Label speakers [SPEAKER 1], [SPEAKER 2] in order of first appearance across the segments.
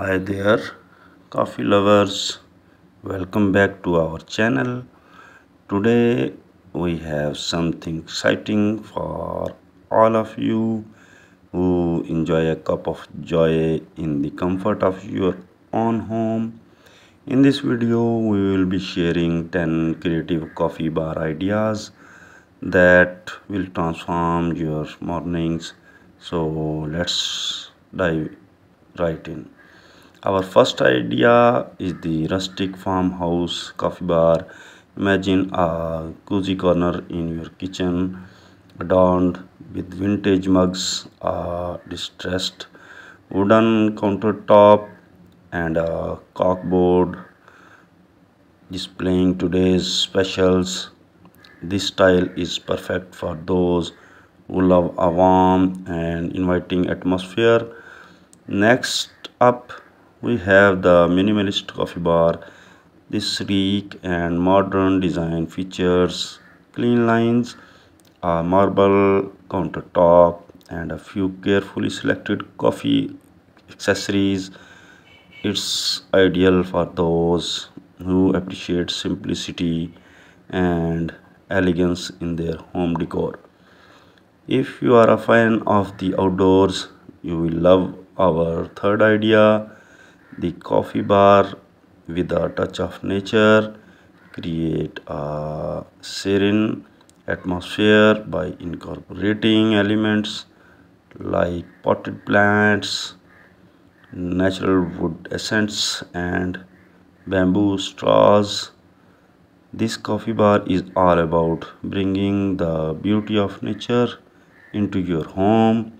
[SPEAKER 1] hi there coffee lovers. Welcome back to our channel. Today we have something exciting for all of you who enjoy a cup of joy in the comfort of your own home. In this video we will be sharing 10 creative coffee bar ideas that will transform your mornings. So let's dive right in our first idea is the rustic farmhouse coffee bar. Imagine a cozy corner in your kitchen adorned with vintage mugs, a distressed wooden countertop, and a corkboard displaying today's specials. This style is perfect for those who love a warm and inviting atmosphere. Next up, we have the minimalist coffee bar this sleek and modern design features clean lines a marble countertop and a few carefully selected coffee accessories. It's ideal for those who appreciate simplicity and elegance in their home decor. If you are a fan of the outdoors you will love our third idea the coffee bar with a touch of nature create a serene atmosphere by incorporating elements like potted plants natural wood essence and bamboo straws. This coffee bar is all about bringing the beauty of nature into your home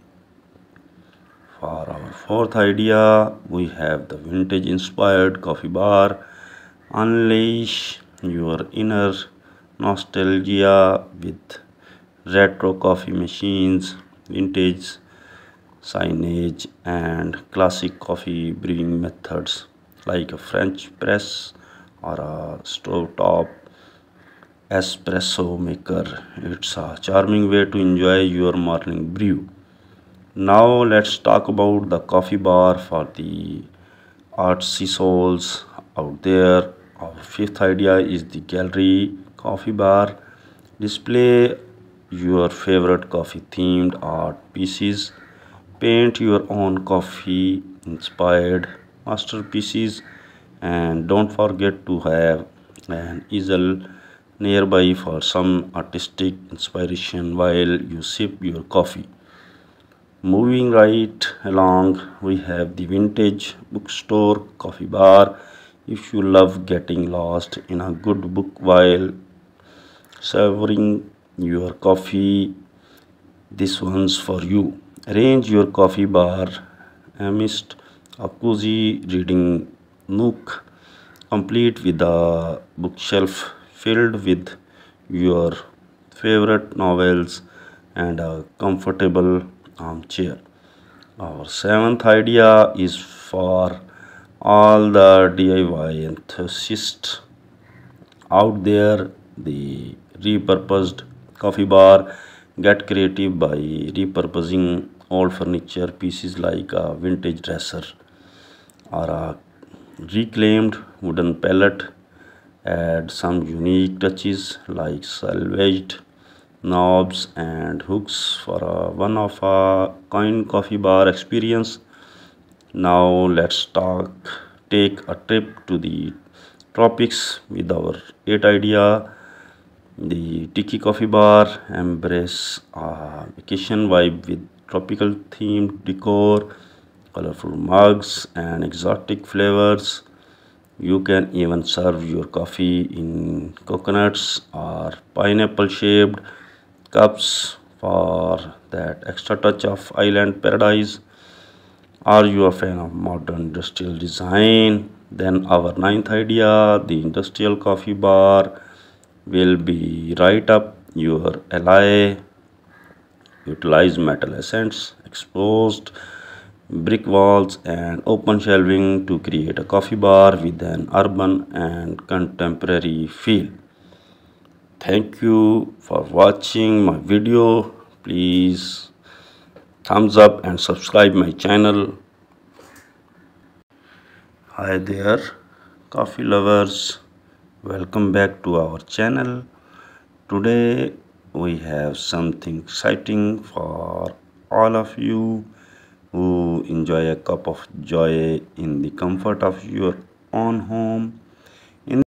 [SPEAKER 1] for our fourth idea, we have the vintage inspired coffee bar. Unleash your inner nostalgia with retro coffee machines, vintage signage, and classic coffee brewing methods like a French press or a stovetop espresso maker. It's a charming way to enjoy your morning brew now let's talk about the coffee bar for the artsy souls out there. Our fifth idea is the gallery coffee bar. Display your favorite coffee themed art pieces. Paint your own coffee inspired masterpieces. And don't forget to have an easel nearby for some artistic inspiration while you sip your coffee moving right along we have the vintage bookstore coffee bar. If you love getting lost in a good book while savoring your coffee this one's for you. Arrange your coffee bar amidst a cozy reading nook complete with a bookshelf filled with your favorite novels and a comfortable armchair. Our seventh idea is for all the DIY enthusiasts out there. The repurposed coffee bar. Get creative by repurposing old furniture pieces like a vintage dresser or a reclaimed wooden pallet. Add some unique touches like salvaged knobs and hooks for a one of a kind coffee bar experience. Now let's talk take a trip to the tropics with our eight idea. The tiki coffee bar embrace a vacation vibe with tropical themed decor colorful mugs and exotic flavors. You can even serve your coffee in coconuts or pineapple shaped cups for that extra touch of island paradise. Are you a fan of modern industrial design? Then our ninth idea the industrial coffee bar will be right up your alley. Utilize metal accents exposed brick walls and open shelving to create a coffee bar with an urban and contemporary feel thank you for watching my video. Please thumbs up and subscribe my channel. Hi there coffee lovers. Welcome back to our channel. Today we have something exciting for all of you who enjoy a cup of joy in the comfort of your own home